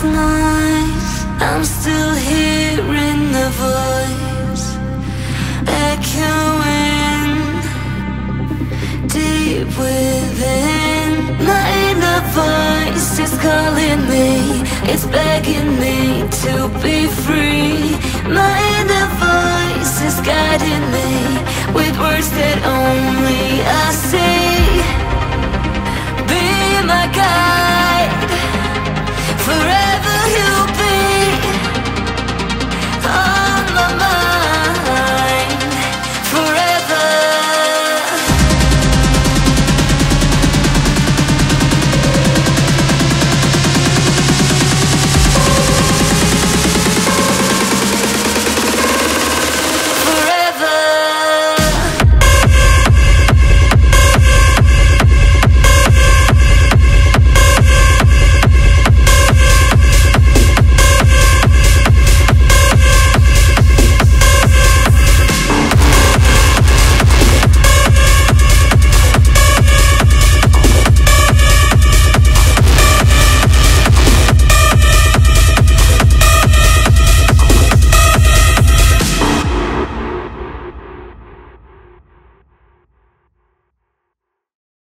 It's night I'm still hearing the voice Echoing Deep within. My inner voice is calling me. It's begging me to be free. My inner voice is guiding me With words that only